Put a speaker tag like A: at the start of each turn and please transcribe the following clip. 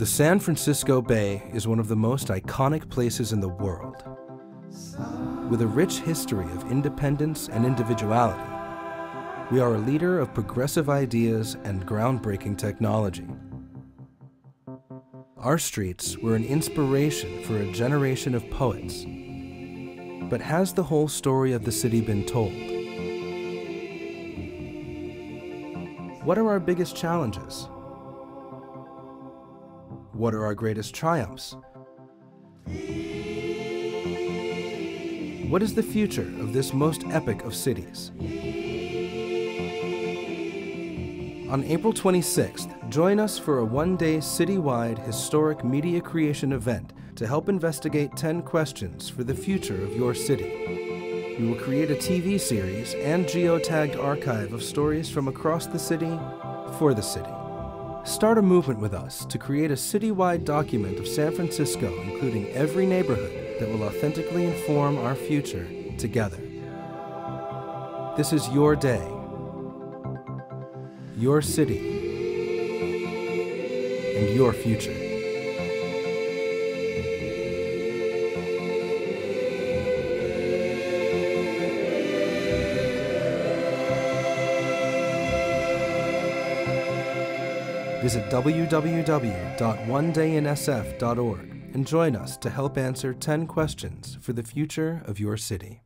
A: The San Francisco Bay is one of the most iconic places in the world. With a rich history of independence and individuality, we are a leader of progressive ideas and groundbreaking technology. Our streets were an inspiration for a generation of poets. But has the whole story of the city been told? What are our biggest challenges? What are our greatest triumphs? What is the future of this most epic of cities? On April 26th, join us for a one-day citywide historic media creation event to help investigate 10 questions for the future of your city. We will create a TV series and geotagged archive of stories from across the city for the city. Start a movement with us to create a citywide document of San Francisco, including every neighborhood that will authentically inform our future together. This is your day, your city, and your future. Visit www.onedayinsf.org and join us to help answer 10 questions for the future of your city.